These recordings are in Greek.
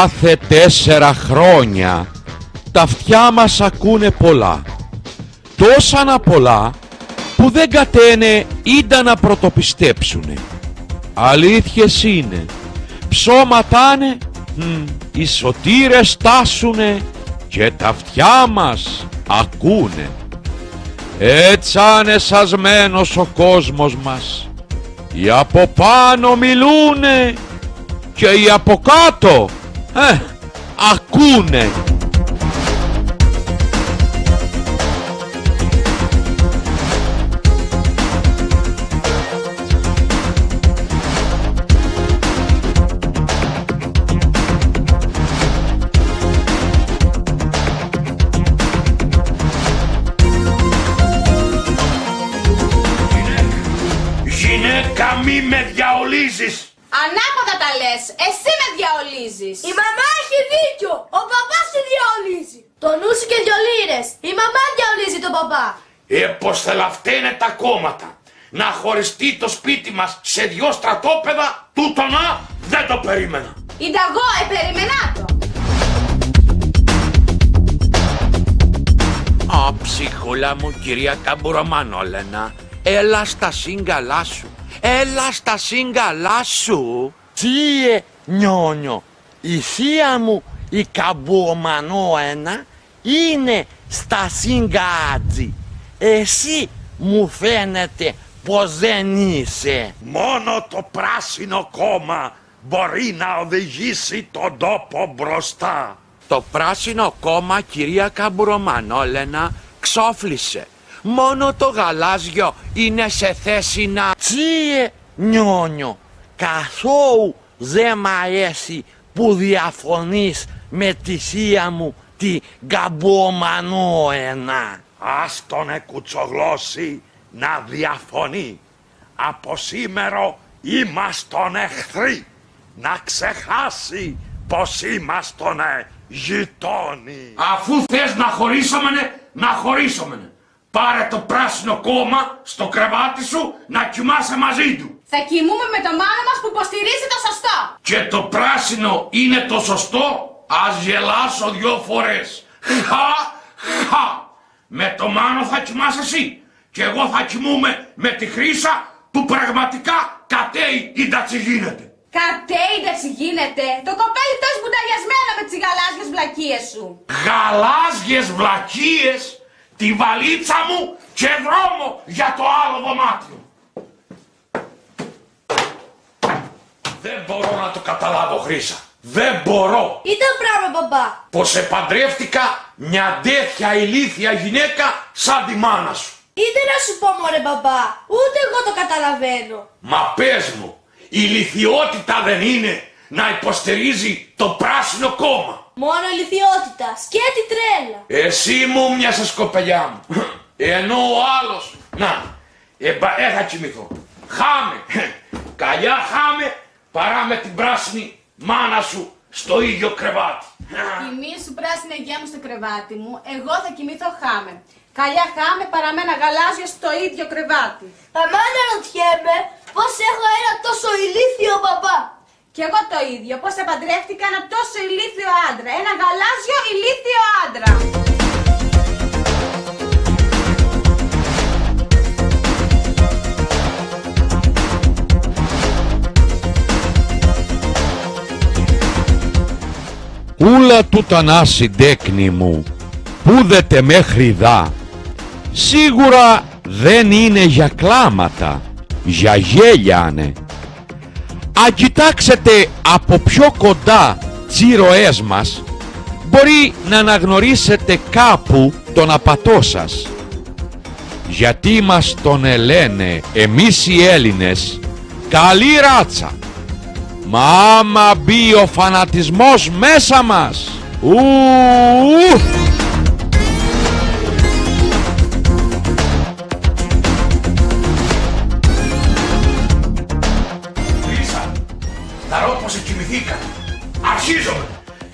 Κάθε τέσσερα χρόνια τα αυτιά μας ακούνε πολλά. Τόσα να πολλά που δεν κατένε ίντα να πρωτοπιστέψουνε. Αλήθειες είναι, ψώματάνε, μ, οι σωτήρες τάσουνε και τα αυτιά μας ακούνε. Έτσι ανεσασμένος ο κόσμος μας, οι από πάνω μιλούνε και οι από κάτω, ε, ακούνε. Γυναίκα μη με διαολίζεις Ανάποδα τα λες, εσύ με διαολίζεις. Η μαμά έχει δίκιο. Ο παπάς τη διαολίζει. Το νου σου και δυο λίρες. Η μαμά διαολίζει τον παπά. Ε, πως θελαυταίνε τα κόμματα Να χωριστεί το σπίτι μας σε δυο στρατόπεδα Τούτο να δεν το περίμενα Ινταγώ, επεριμενά το. Α, ψυχούλα μου, κυρία Καμπουρομανόλενα, έλα στα σύγκαλά σου. Έλα στα σύγκαλά σου. Τσίε νιόνιο, η θεία μου η καμπουομανόενα είναι στα συγκάτζι. Εσύ μου φαίνεται πως δεν είσαι. Μόνο το πράσινο κόμμα μπορεί να οδηγήσει τον τόπο μπροστά Το πράσινο κόμμα, κυρία Καμπουρομανόλενα, ξόφλησε. Μόνο το γαλάζιο είναι σε θέση να... Τσίε νιόνιο, καθόλου δεν μ' αρέσει που διαφωνείς με τη θεία μου τη καμπουομανόενα. Ας τον κουτσογλώσει να διαφωνεί. Από σήμερα είμαστον εχθροί. Να ξεχάσει πως είμαστον γειτόνι. Αφού θες να χωρίσομενε, να χωρίσομενε. Πάρε το πράσινο κόμμα στο κρεβάτι σου να κοιμάσαι μαζί του Θα κοιμούμε με το μάνα μας που υποστηρίζει το σωστό. Και το πράσινο είναι το σωστό, ας γελάσω δυο φορές. Χα, χα. Με το μάνο θα κοιμάσαι εσύ. Και εγώ θα κοιμούμε με τη χρήσα που πραγματικά κατέει η γίνεται. Κατέινταξη γίνεται. Το κοπέλι τόσο μπουταλιασμένο με τις γαλάζιες βλακίες σου. Γαλάζιες βλακίες, τη βαλίτσα μου και δρόμο για το άλλο δωμάτιο. Δεν μπορώ να το καταλάβω Χρήσα. Δεν μπορώ. Ήταν πράγμα μπαμπά. πως επαντρεύτηκα μια τέτοια ηλίθια γυναίκα σαν τη μάνα σου. Είτε να σου πω μωρέ μπαμπά. Ούτε εγώ το καταλαβαίνω. Μα πες μου, η ηλικιότητα δεν είναι να υποστηρίζει το πράσινο κόμμα. Μόνο ηλικιότητα. Σκέτη τρέλα. Εσύ μου μοιάσες κοπελιά μου. Ενώ ο άλλος, να, εμπα, ε, θα κοιμηθώ. Χάμε, καλιά χάμε, παρά με την πράσινη μάνα σου στο ίδιο κρεβάτι. Η σου πράσινη γέμου στο κρεβάτι μου, εγώ θα κοιμηθώ χάμε. Καλιά χάμε παρά με ένα γαλάζιο στο ίδιο κρεβάτι. Μαμά αναρωτιέμαι πως έχω ένα τόσο ηλίθιο μπαμπά; Και εγώ το ίδιο, πώς θα παντρεύτηκα ένα τόσο ηλίθιο άντρα. Ένα γαλάζιο ηλίθιο άντρα. Ούλα του τανά συντέκνη μου, πούδεται μέχρι δά. Σίγουρα δεν είναι για κλάματα, για γέλιανε. Αν κοιτάξετε από πιο κοντά τις ήρωές μας, μπορεί να αναγνωρίσετε κάπου τον απατό σας. Γιατί μας τον ελένε εμείς οι Έλληνες καλή ράτσα. Μα άμα μπει ο φανατισμός μέσα μας, ου, Χρήσα, θα ρω πως εκοιμηθήκατε. Αρχίζομαι.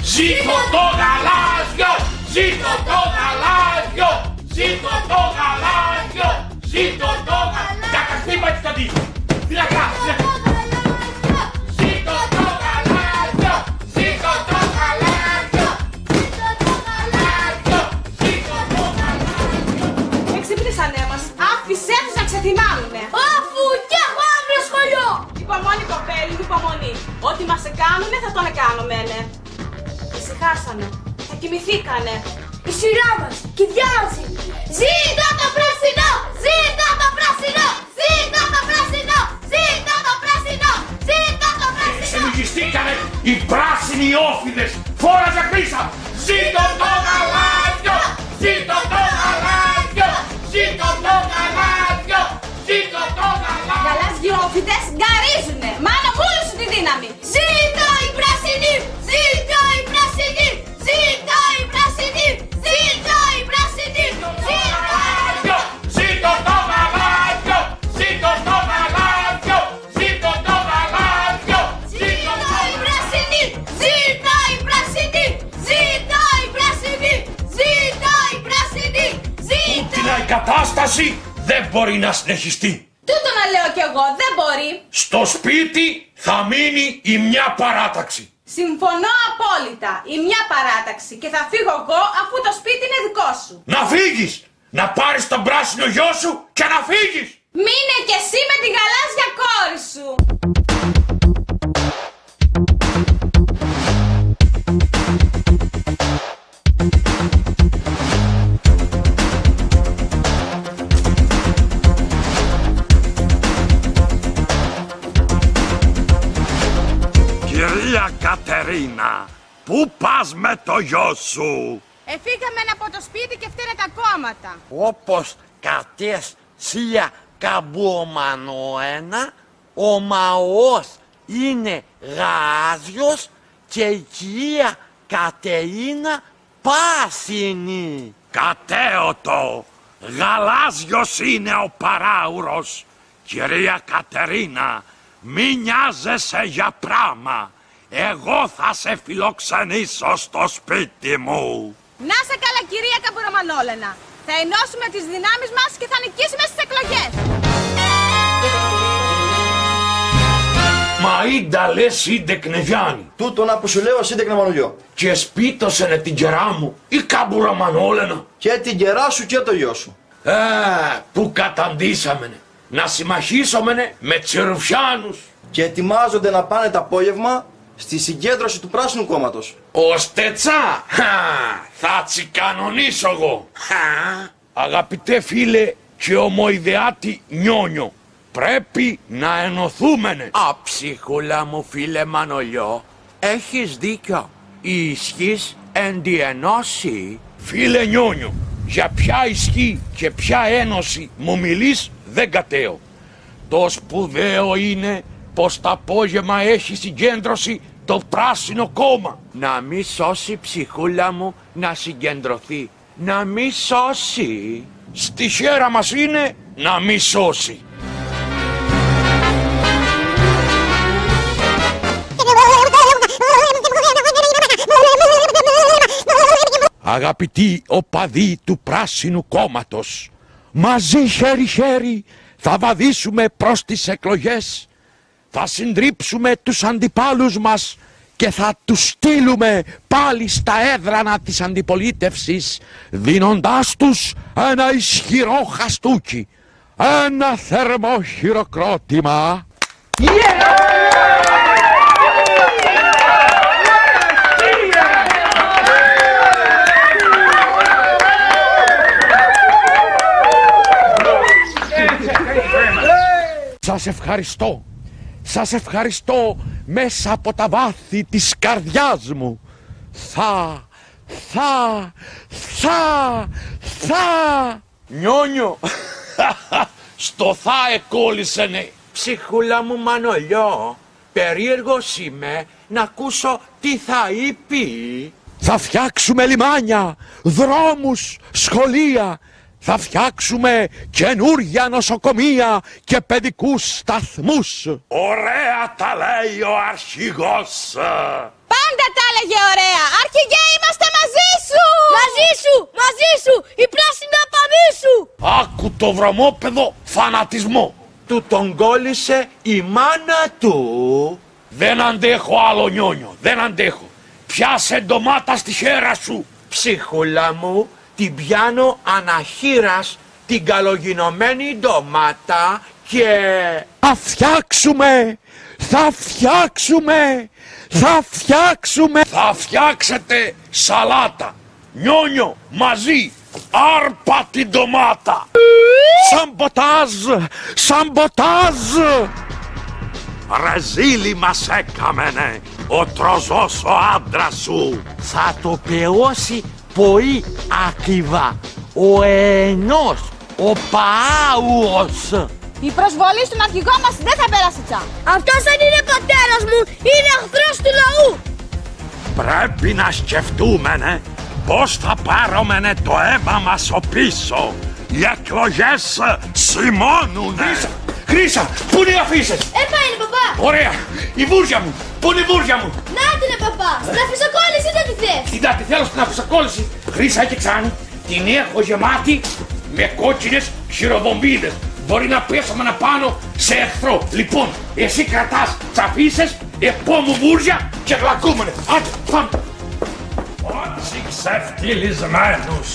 Ζήτω το γαλάζιο, ζήτω το γαλάζιο, ζήτω το γαλάζιο, ζήτω το γαλάζιο. Για καθήμα στον τοίχο. Φυλακά, φυλακά. Ζήτω κάνουνε θα τον κάνουμε, ναι. Ησυχάσανε. Θα κοιμηθήκανε. Η σειρά μας και η διάλυση. Ζήτω το πράσινο! Ζήτω το πράσινο! Ζήτω το πράσινο! Ζήτω το πράσινο! Ζήτω το πράσινο! Συλλογιστήκανε οι πράσινοι όφιδες. Φόραζε χρήσα. Ζήτω το γαλάζιο! Ζήτω το γαλάζιο! Ζήτω το γαλάζιο! Ζήτω το γαλάζιο! Γαλάζιόφυτες γκαρίζουνε. Μάνα μου όλη σου τη δύναμη. Ζήτω κατάσταση δεν μπορεί να συνεχιστεί. Τούτο να λέω κι εγώ, δεν μπορεί. Στο σπίτι θα μείνει η μια παράταξη. Συμφωνώ απόλυτα. Η μια παράταξη και θα φύγω εγώ αφού το σπίτι είναι δικό σου. Να φύγεις! Να πάρεις τον πράσινο γιο σου και να φύγεις! Μείνε κι εσύ με τη γαλάζια κόρη σου. Πού πας με το γιο σου; Εφύγαμε από το σπίτι και φταίνε τα κόμματα. όπως κατές σία καμπουρμανόενα, ο μαός είναι γάζιος και η κυρία Κατερίνα πάσινη. Κατέωτο, γαλάζιος είναι ο παράουρος. Κυρία Κατερίνα, μη νοιάζεσαι για πράμα. Εγώ θα σε φιλοξενήσω στο σπίτι μου. Να σε καλά κυρία Καμπουρομανόλενα. Θα ενώσουμε τις δυνάμεις μας και θα νικήσουμε στις εκλογές. Μα ίντα λες ίντε κνεβιάνι Τούτον που σου λέω σύντεκνα μανολιό. και σπίτωσενε την κερά μου η κάμπουρα μανόλενα. Και την κερά σου και το γιο σου. Ε, που καταντήσαμενε. Να συμμαχίσομενε με τσιρουφιάνους. Και ετοιμάζονται να πάνε το απόγευμα στη συγκέντρωση του Πράσινου Κόμματος. Ωστε τσα, Χα, θα τσικανονίσω εγώ. Χα. Αγαπητέ φίλε και ομοειδεάτη νιόνιο, πρέπει να ενωθούμενες. Α, ψυχούλα μου φίλε Μανολιό, έχεις δίκιο. Η ισχύς εν τη ενώση. Φίλε νιόνιο, για ποια ισχύ και ποια ένωση μου μιλείς δεν κατέω. Το σπουδαίο είναι πως το απόγευμα έχει συγκέντρωση το πράσινο κόμμα. Να μη σώσει ψυχούλα μου να συγκεντρωθεί. Να μη σώσει. Στη χέρα μας είναι να μη σώσει. Αγαπητοί οπαδοί του Πράσινου Κόμματος, μαζί χέρι-χέρι θα βαδίσουμε προς τις εκλογές. Θα συντρίψουμε τους αντιπάλους μας και θα τους στείλουμε πάλι στα έδρανα της αντιπολίτευσης, δίνοντάς τους ένα ισχυρό χαστούκι, ένα θερμό χειροκρότημα. Σας ευχαριστώ. Σας ευχαριστώ μέσα από τα βάθη της καρδιάς μου. Θα, θα, θα, θα. Νιόνιο, Στο θα εκόλλησενε. ψυχούλα μου Μανολιό, περίεργος είμαι να ακούσω τι θα είπε. Θα φτιάξουμε λιμάνια, δρόμους, σχολεία. Θα φτιάξουμε καινούργια νοσοκομεία και παιδικούς σταθμούς. Ωραία τα λέει ο αρχηγός. Πάντα τα έλεγε ωραία. Αρχηγέ είμαστε μαζί σου. Μαζί σου! Μαζί σου! Η πράσινα πανί σου! Άκου το βρωμόπεδο φανατισμό. Του τον κόλλησε η μάνα του. Δεν αντέχω άλλο νιόνιο, δεν αντέχω. Πιάσε ντομάτα στη χέρα σου. Ψυχούλα μου, την πιάνω αναχείρας την καλογινωμένη ντομάτα και... Θα φτιάξουμε! Θα φτιάξουμε! Θα φτιάξουμε! Θα φτιάξετε σαλάτα, νιόνιο, μαζί, άρπα την ντομάτα. Σαμποτάζ! Σαμποτάζ! Ρε ζήλι μας έκαμενε ο τροζός ο άντρας σου. Θα το πληρώσει πολύ ακριβά. Ο ενός, ο Παάουρος. Η προσβολή στον αρχηγό μας δεν θα πέρασε τσα. Αυτός δεν είναι πατέρας μου, είναι εχθρός του λαού. Πρέπει να σκεφτούμενε πώς θα πάρομενε το αίμα μας ο πίσω. Οι εκλογές σημώνουνε. Χρήσα! Χρήσα! Πού είναι οι αφήσεις! Έπα είναι παπά. Ωραία! Η βούρια μου! Πού είναι η βούρια μου! Να την είναι παπά. Στην αφισοκόλληση δεν τη θες. Κοίτα, τη θέλω στην αφισακόλληση. Χρήσα και ξανά. Την έχω γεμάτη με κόκκινες χειροβομβίδες. Μπορεί να πέσαμε να πάνω σε εχθρό. Λοιπόν, εσύ κρατάς τις αφήσεις, επόμενη βούρια και γλακούμενες. Άντε, πάμε. Ότσι ξεφτυλισμένους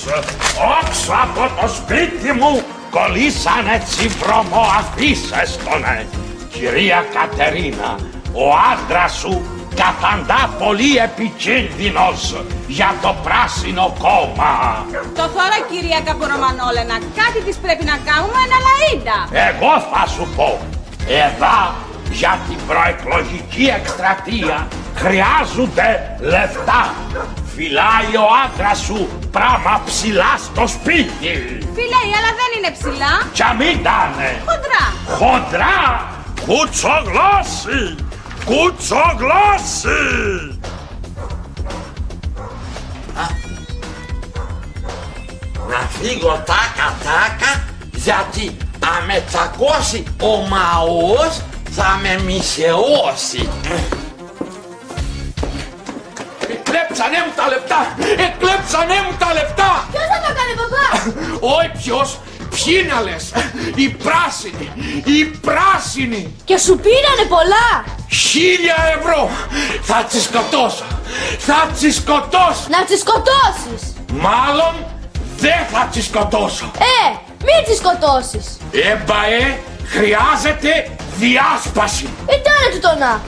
όξω από το σπίτι μου κολλήσανε τσιβρωμό αφήσες τονε. Κυρία Κατερίνα, ο άντρας σου καθαντά πολύ επικίνδυνος για το πράσινο κόμμα. Το θωρώ κυρία Καπορομανόλενα. Κάτι της πρέπει να κάνουμε ένα λαΐντα. Εγώ θα σου πω, εδώ για την προεκλογική εκστρατεία χρειάζονται λεφτά. Φυλάει ο άντρας σου πράγμα ψηλά στο σπίτι. Φιλέει, αλλά δεν είναι ψηλά. Κι αμήν τάνε. Χοντρά. Χοντρά, κουτσογλώσσι, κουτσογλώσσι. Να φύγω τάκα τάκα γιατί αν με τσακώσει ο Μαός θα με μισεώσει. Εκλέψανε μου τα λεπτά! Εκλέψανε μου τα λεπτά! Ποιος θα το κάνει παπά; Όχι ποιος, ποιοι να λες, οι πράσινοι, οι πράσινοι, Και σου πήρανε πολλά. χίλια ευρώ, θα τις σκοτώσω, θα τις σκοτώσω, Να τις σκοτώσεις. μάλλον δεν θα τις σκοτώσω. Ε, μην τις σκοτώσεις. Έμπαε, χρειάζεται διάσπαση. Ε, τώρα του το να.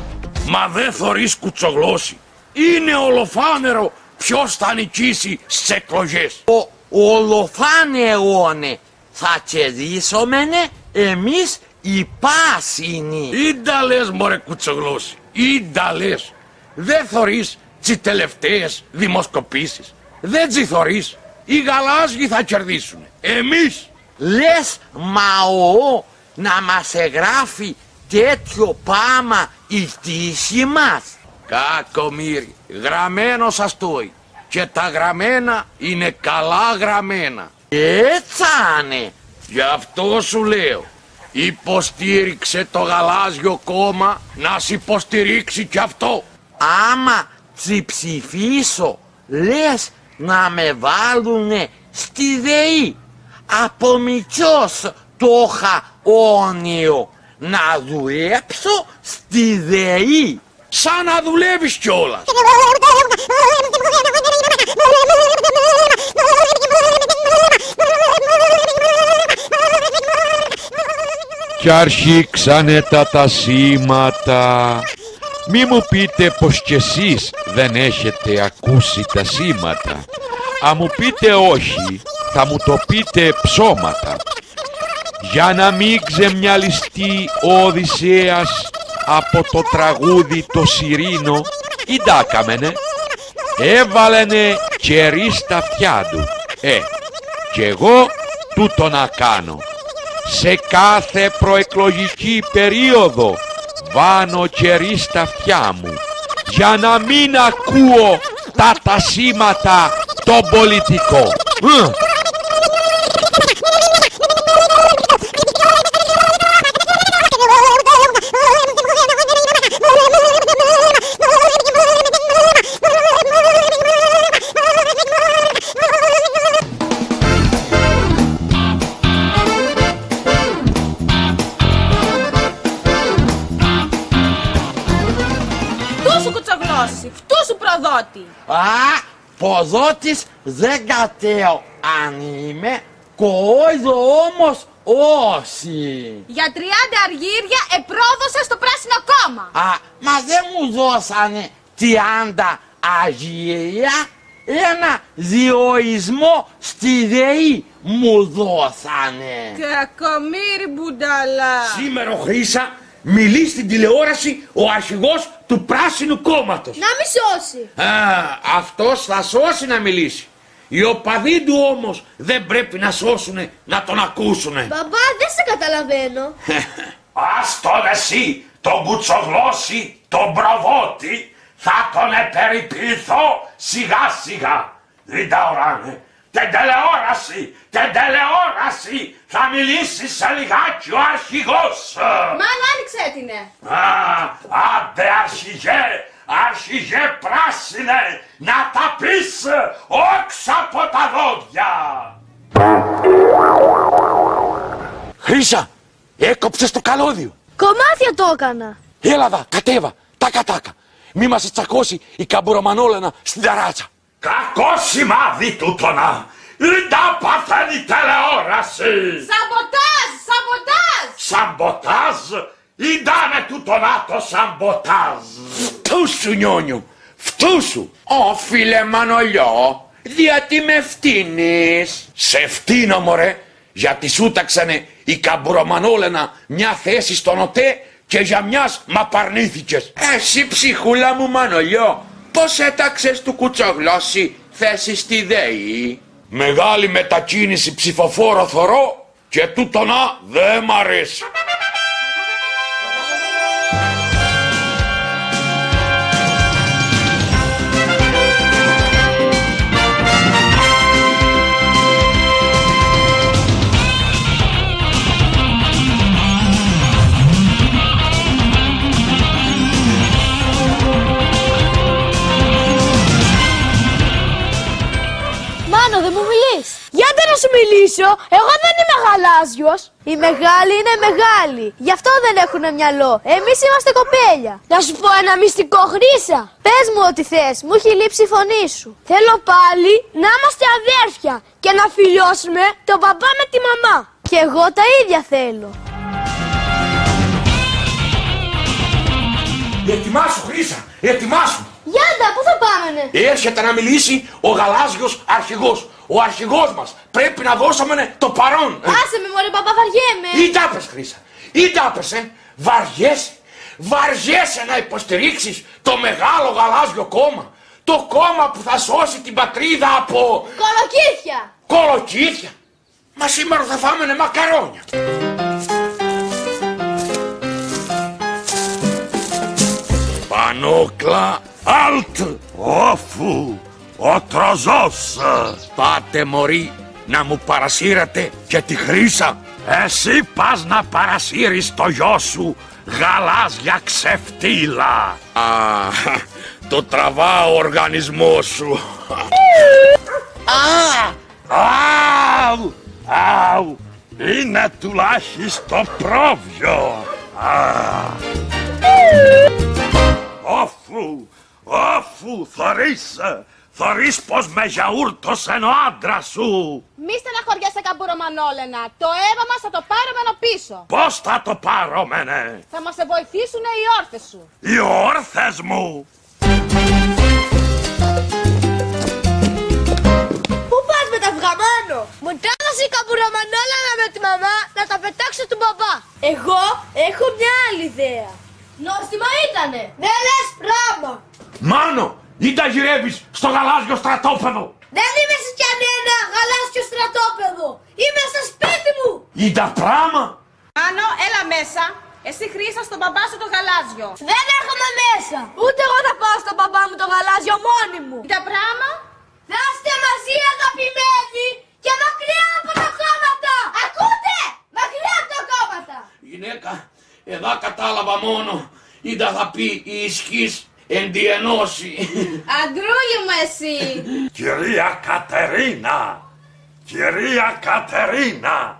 Μα δεν θωρείς κουτσογλώσσι. Είναι ολοφάνερο ποιος θα νικήσει στις εκλογές. Ο ολοφάνερωνε θα κερδίσομενε εμείς οι πάσινοι. Ήντα λες μωρέ κουτσογλώσσι. Ήντα λες. Δεν θωρείς τις τελευταίες δημοσκοπήσεις. Δεν τσι θωρείς. Οι γαλάζιοι θα κερδίσουν. Εμείς. Λες Μαό να μας εγγράφει τέτοιο πάμα η κτήση μας. Κακομύρι, γραμμένο σας το Και τα γραμμένα είναι καλά γραμμένα. Έτσανε. Γι' αυτό σου λέω. Υποστήριξε το γαλάζιο κόμμα να σε υποστηρίξει κι αυτό. Άμα τσι ψηφίσω λες να με βάλουνε στη ΔΕΗ. Από μικρός το είχα όνειρο να δουλέψω στη ΔΕΗ. Σαν να δουλεύεις κιόλας. Κι αρχίξανε τα τα σήματα. Μη μου πείτε πως κι εσείς δεν έχετε ακούσει τα σήματα. Αν μου πείτε όχι, θα μου το πείτε ψώματα. Για να μην ξεμυαλιστεί ο Οδυσσέας από το τραγούδι το Σιρήνο, ιντάκαμενε. Έβαλενε κερί στα αυτιά του. Ε, κι εγώ τούτο να κάνω. Σε κάθε προεκλογική περίοδο βάνω κερί στα αυτιά μου για να μην ακούω τα τασίματα των πολιτικών. Σου προδότη. Α, ποδότης δεν κατέω αν είμαι coisa όμως όχι. Για 30 αργύρια επρόδωσε στο πράσινο κόμμα. Α, μα δεν μου δώσανε 30 αγία. Ένα διοισμό στη ΔΕΗ μου δώσανε. Κακομύρι μπουνταλά. Σήμερα, Χρήσα, μιλεί στην τηλεόραση ο αρχηγός του Πράσινου Κόμματος. Να μη σώσει. Α, αυτός θα σώσει να μιλήσει. Οι οπαδοί του όμως δεν πρέπει να σώσουνε, να τον ακούσουνε. Μπαμπά, δεν σε καταλαβαίνω. Ας τον εσύ, τον κουτσογλώσσι, τον προδότη, θα τον επεριποιηθώ σιγά σιγά. Δεν τα οράνε. Την τηλεόραση, την τηλεόραση, θα μιλήσει σε λιγάκι ο αρχηγός. Μάλλον άνοιξε την. Α, άντε αρχηγέ, αρχηγέ πράσινε, να τα πεις όξα από τα δόντια. Χρήσα, έκοψες το καλώδιο. Κομμάτια το έκανα. Έλα δα, κατέβα, τάκα τάκα. Μη μας τσακώσει η καμπουρομανόλανα στην ταράτσα. Κακό σημάδι τούτο να. Δεν τα παθαίνει η τηλεόραση. Σαμποτάζ, σαμποτάζ. Σαμποτάζ. Ήτανε τούτο να το σαμποτάζ. Φτού σου νιόνιο, φτού σου. Ω φίλε Μανολιό, γιατί με φτύνεις; Σε φτύνω μωρέ, γιατί σου ταξανε η καμπουρομανόλανα μια θέση στον ΟΤΕ και για μιας μ' απαρνήθηκες. Εσύ ψυχούλα μου Μανολιό, πώς έταξες του κουτσογλώσσι θέση στη ΔΕΗ; Μεγάλη μετακίνηση ψηφοφόρο θωρώ και τούτο να δεν μ' αρέσει. Μιλήσω, εγώ δεν είμαι γαλάζιος. Οι μεγάλοι είναι μεγάλοι, γι' αυτό δεν έχουν μυαλό. Εμείς είμαστε κοπέλια. Να σου πω ένα μυστικό χρήσα. Πες μου ό,τι θες, μου έχει λείψει η φωνή σου. Θέλω πάλι να είμαστε αδέρφια και να φιλιώσουμε τον παπά με τη μαμά. Και εγώ τα ίδια θέλω. Ετοιμάσου Χρήσα, ετοιμάσου. Γιάντα, πού θα πάμε, Έρχεται να μιλήσει ο γαλάζιος αρχηγός. Ο αρχηγός μας. Πρέπει να δώσουμε το παρόν. Άσε με μωρέ παπά, βαριέμαι. Ή τα πες, Χρήσα. Ή τα πες, ε. Βαριέσαι. Βαριέσαι να υποστηρίξεις το μεγάλο γαλάζιο κόμμα. Το κόμμα που θα σώσει την πατρίδα από Κολοκύθια. κολοκύθια. Μα σήμερα θα φάμε μακαρόνια. Πανόκλα, αλτ, όφου, ο τραζός. Πάτε μωρί να μου παρασύρετε και τη Χρήσα. Εσύ πας να παρασύρεις το γιο σου, γαλάζια ξεφτύλα. Α, το τραβά ο οργανισμός σου. Αου, αου, είναι τουλάχιστον πρόβιο. Α. Όφου, όφου, θωρείς, θωρείς πως με γιαούρτωσε ο άντρας σου. Μη στεναχωριέσαι καμπουρομανόλενα. Το αίμα μας θα το πάρουμε ενώ πίσω. Πώς θα το πάρω μενε, Θα μας σε βοηθήσουν οι όρθες σου. οι όρθες μου. Πού πας με τα αυγά, Μάνο; Μου τα έδωσε η καμπουραμανόλανα με τη μαμά να τα πετάξω του μπαμπά. Εγώ έχω μια άλλη ιδέα. Νόστιμα ήτανε. Δεν λες πράγμα. Μάνο, ή τα γυρεύεις στο γαλάζιο στρατόπεδο. Δεν είμαι σε κανένα γαλάζιο στρατόπεδο. Είμαι στο σπίτι μου. Ή τα πράμα. Άνω, έλα μέσα. Εσύ χρήσα στον μπαμπά σου το γαλάζιο. Δεν έρχομαι μέσα. Ούτε εγώ θα πάω στον μπαμπά μου το γαλάζιο μόνη μου. Τα πράμα. Θα είστε μαζί αγαπημένοι και μακριά από τα κόμματα. Ακούτε! Μακριά από τα κόμματα. Γυναίκα, εδώ κατάλαβα μόνο. Ή τα θα πει η ισχύς εν τη ενώση. Αντρούλη μου εσύ. Κυρία Κατερίνα, κυρία Κατερίνα,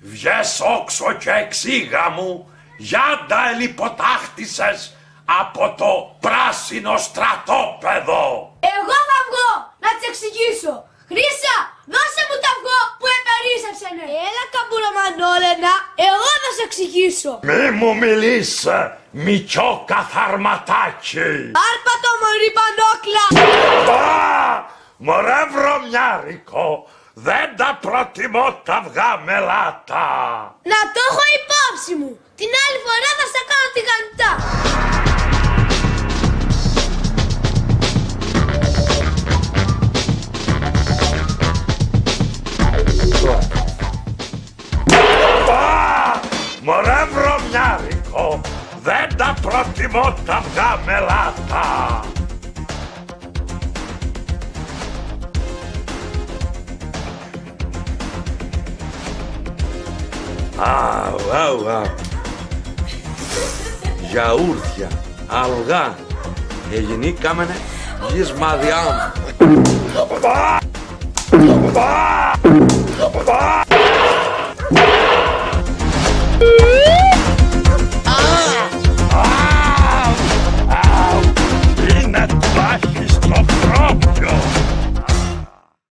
βγες όξω και εξήγα μου, γιάντα ελιποτάχτησες από το πράσινο στρατόπεδο. Εγώ θα βγω να της εξηγήσω. Χρύσα, δώσε μου το αυγό που έπαιρνε περίσσεψε ναι. Έλα καμπούρα Μανόλενα, εγώ θα σε εξηγήσω. Μη μου μιλείς, μητσό καθαρματάκι. Άρπατο μωρή πανόκλα. Α, μωρέ βρωμιάρικο, δεν τα προτιμώ τα αυγά με λάτα. Να το έχω υπόψη μου. Την άλλη φορά θα σε κάνω τηγανιτά. Α, μωρέ βρωμιάρικο, δεν τα προτιμώ τα αυγά με λάτα. Αου, αου, αου. Γιαούρτια, αλγά, εγινή κάμενε γης μαδιά μου. Α! Α!